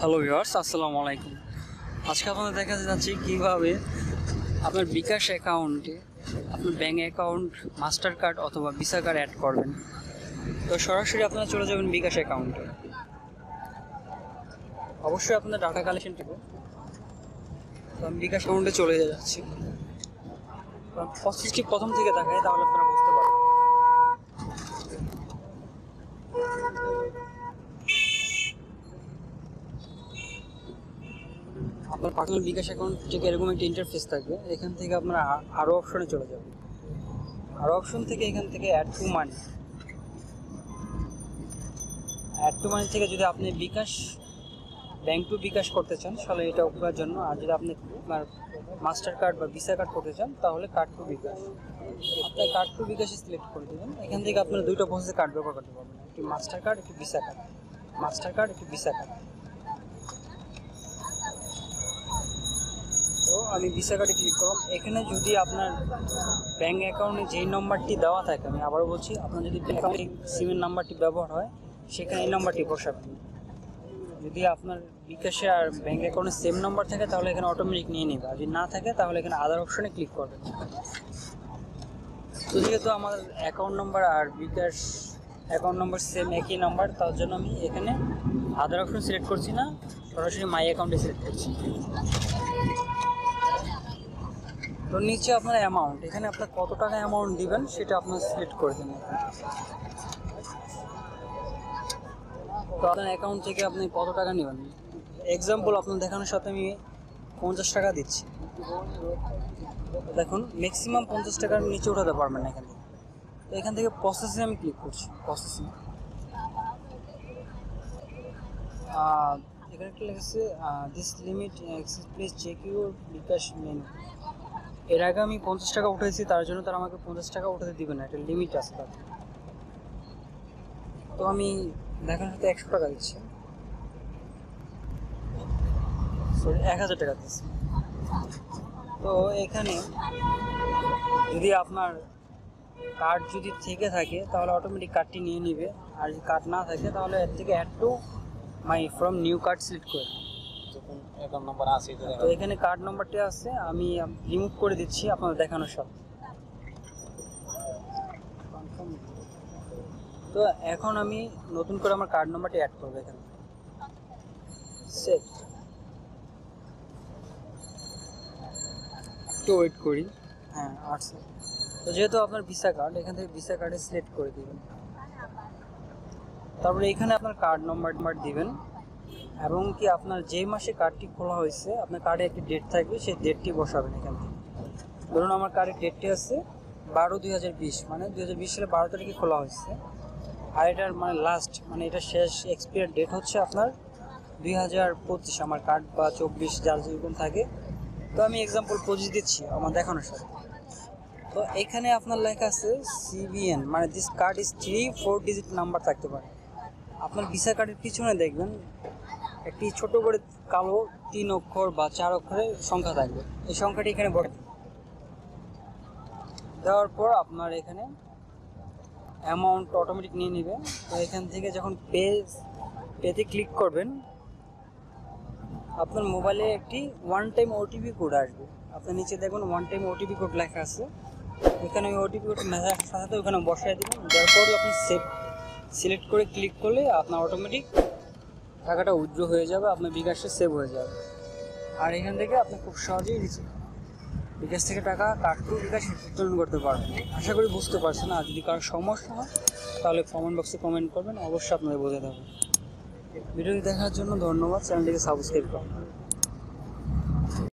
Hello viewers আসসালামু আলাইকুম। আজকে আপনাদের দেখা যাচ্ছে কীভাবে আপনার বিকাশ অ্যাকাউন্টে আপনার ব্যাঙ্ক অ্যাকাউন্ট মাস্টার কার্ড অথবা ভিসা কার্ড অ্যাড করবেন। তো সরাসরি আপনারা চলে যাবেন বিকাশ অ্যাকাউন্টে অবশ্যই আপনার ডাটা কালেকশন টিপো। তো আমি বিকাশ অ্যাকাউন্টে চলে যাচ্ছি। প্রসেসটি প্রথম থেকে দেখায় তাহলে আপনারা বুঝতে আপনার পার্সোনাল বিকাশ অ্যাকাউন্ট থেকে এরকম একটা ইন্টারফেস থাকবে, এখান থেকে আপনারা আরও অপশনে চলে যাবেন আরও অপশন থেকে এখান থেকে add to money add to money থেকে যদি আপনি বিকাশ ব্যাংক টু বিকাশ করতে চান, তাহলে এটা করার জন্য। আর যদি আপনি আপনার মাস্টার কার্ড বা ভিসা কার্ড করতে চান, তাহলে কার্ড টু বিকাশ। আপনি কার্ড টু বিকাশে সিলেক্ট করে দেবেন। এখান থেকে আপনারা দুইটা প্রসেসে কার্ড ব্যবহার করতে পারবেন। একটি মাস্টার কার্ড একটি ভিসা কার্ড মাস্টার কার্ড একটি ভিসা কার্ড আমি ভিসা কার্ডে ক্লিক করলাম। এখানে যদি আপনার ব্যাঙ্ক অ্যাকাউন্টে যেই নম্বরটি দেওয়া থাকে, আমি আবারও বলছি, আপনার যদি সিমের নাম্বারটি ব্যবহার হয়, সেখানে এই নাম্বারটি বসাবেন। যদি আপনার বিকাশে আর ব্যাঙ্ক অ্যাকাউন্টে সেম নাম্বার থাকে, তাহলে এখানে অটোমেটিক নিয়ে নেবে। আর যদি না থাকে, তাহলে এখানে আদার অপশনে ক্লিক করবেন। তো যেহেতু আমার অ্যাকাউন্ট নাম্বার আর বিকাশ অ্যাকাউন্ট নাম্বার সেম একই নাম্বার তার জন্য আমি এখানে আদার অপশন সিলেক্ট করছি না, সরাসরি মাই অ্যাকাউন্টে সিলেক্ট করছি। তো নিচে আপনার অ্যামাউন্ট এখানে আপনার কত টাকা অ্যামাউন্ট দিবেন সেটা আপনার সিলেক্ট করে দেবেন তো আপনার অ্যাকাউন্ট থেকে আপনি কত টাকা নেবেন? এক্সাম্পল আপনার দেখানোর সাথে আমি পঞ্চাশ টাকা দিচ্ছি। দেখুন ম্যাক্সিমাম পঞ্চাশ টাকার নিচে উঠাতে পারবেন না এখান। থেকে তো এখান থেকে প্রসেসে আমি ক্লিক করছি প্রসেসিং এখানে একটা লেগেছে this limit please check your bKash menu এর আগে আমি পঞ্চাশ টাকা উঠেছি তার জন্য তারা আমাকে পঞ্চাশ টাকা উঠাতে দিবে না, একটা লিমিট আছে তার তো আমি দেখানোর সাথে একশো টাকা দিচ্ছি। সরি এক হাজার টাকা দিচ্ছি। তো এখানে যদি আপনার কার্ড যদি থেকে থাকে, তাহলে অটোমেটিক কার্ডটি নিয়ে নিবে। আর যদি কার্ড না থাকে, তাহলে এর থেকে add to my from new card select করে যখন অ্যাকাউন্ট নাম্বার আছে এটা তো এখানে কার্ড নাম্বারটি আছে আমি রিমুভ করে দিচ্ছি আপনাদের দেখানোর সাথে তো এখন আমি নতুন করে আমার কার্ড নাম্বারটি অ্যাড করব এখানে। সেট একটু ওয়েট করি। হ্যাঁ আটশো তো যেহেতু আপনার ভিসা কার্ড এখান থেকে ভিসা কার্ডে সিলেক্ট করে দিবেন। তারপরে এখানে আপনার কার্ড নাম্বার নাম্বার দিবেন। এবং কি আপনার যেই মাসে কার্ডটি খোলা হয়েছে, আপনার কার্ডে একটি ডেট থাকবে, সেই ডেটটি বসাবেন এখান থেকে। ধরুন আমার কার্ডের ডেটটি আছে বারো দুই হাজার বিশ মানে দুই হাজার বিশ সালে বারো তারিখে খোলা হয়েছে। আর এটার মানে লাস্ট মানে এটা শেষ এক্সপায়ার ডেট হচ্ছে আপনার দুই হাজার পঁচিশ, আমার কার্ড বা চব্বিশ যার যেরকম থাকে। তো আমি এক্সাম্পল পঁচিশ দিচ্ছি আমার দেখানোর সাথে। তো এখানে আপনার লেখা আছে সিবিএন মানে this card is three four digit number থাকতে পারে। আপনার ভিসা কার্ডের পিছনে দেখবেন একটি ছোট করে কালো তিন অক্ষর বা চার অক্ষরের সংখ্যা থাকবে। এই সংখ্যাটি এখানে বটে দেওয়ার পর আপনার এখানে অ্যামাউন্ট অটোমেটিক নিয়ে নেবে তো এখান থেকে যখন পে পেতে ক্লিক করবেন, আপনার মোবাইলে একটি ওয়ান টাইম ওটিপি কোড আসবে। আপনার নিচে দেখুন ওয়ান টাইম ওটিপি কোড লেখা আছে। এখানে ওই ওটিপি কোড মেসেজ সাথে ওখানে বসায় দেবেন দেওয়ার পর আপনি সেভ সিলেক্ট করে ক্লিক করলে আপনার অটোমেটিক টাকাটা উইথড্র হয়ে যাবে, আপনার বিকাশে সেভ হয়ে যাবে। আর এখান থেকে আপনি খুব সহজেই রিসিভ বিকাশ থেকে টাকা কাটটু বিকাশ রিটার্ন করতে পারবেন। আশা করি বুঝতে পারছেন, আর যদি কারোর সমস্যা হয়, তাহলে কমেন্ট বক্সে কমেন্ট করবেন, অবশ্যই আপনাদের বোঝা দেবেন ভিডিওটি দেখার জন্য ধন্যবাদ চ্যানেলটিকে সাবস্ক্রাইব করুন।